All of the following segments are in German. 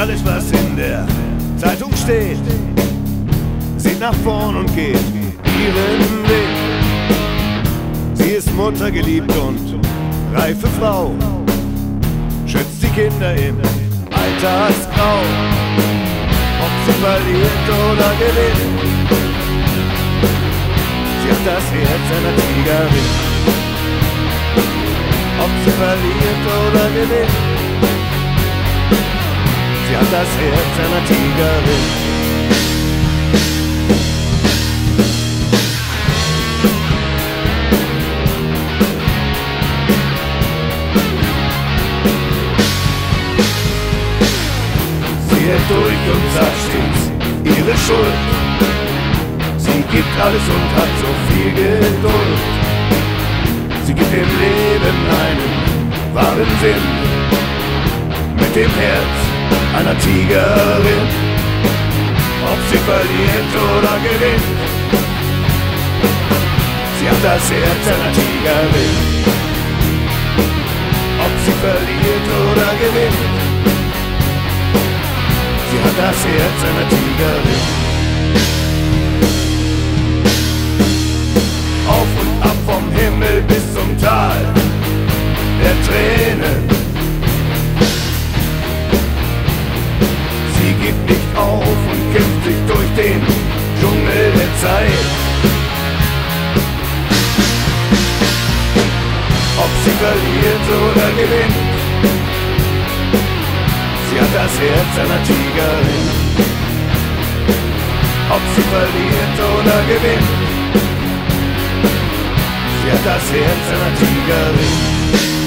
alles, was in der Zeitung steht. Sieht nach vorn und geht ihren Weg. Sie ist Mutter geliebt und reife Frau. Schützt die Kinder im Alltagsgrau. Ob sie verliert oder gewinnt. Sie hat das Herz einer Tigerin. Ob sie verliert oder gewinnt. Hat das Herz einer Tigerin. Sie hält durch und sagt stets ihre Schuld. Sie gibt alles und hat so viel Geduld. Sie gibt dem Leben einen wahren Sinn. Mit dem Herz einer Tigerin. Ob sie verliert oder gewinnt. Sie hat das Herz einer Tigerin. Ob sie verliert oder gewinnt. Sie hat das Herz einer Tigerin. Nicht auf und kämpft sich durch den Dschungel der Zeit. Ob sie verliert oder gewinnt. Sie hat das Herz einer Tigerin. Ob sie verliert oder gewinnt. Sie hat das Herz einer Tigerin.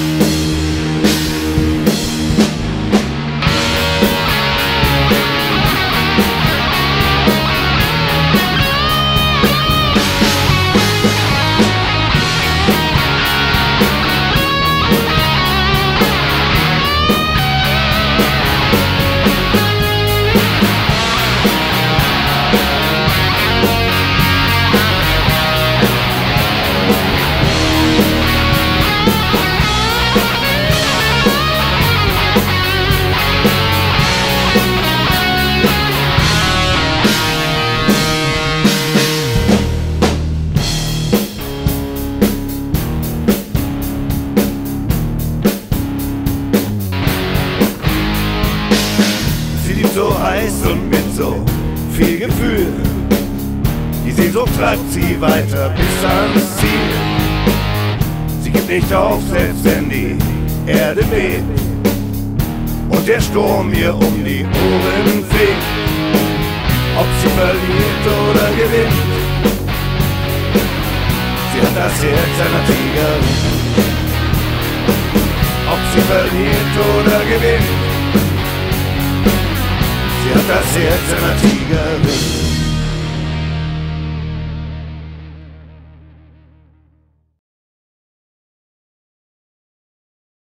Heiß und mit so viel Gefühl. Die Sehnsucht treibt sie weiter bis ans Ziel. Sie gibt nicht auf, selbst wenn die Erde bebt und der Sturm ihr um die Ohren fegt. Ob sie verliert oder gewinnt, sie hat das Herz einer Tigerin. Ob sie verliert oder gewinnt, Das Herz einer Tigerin.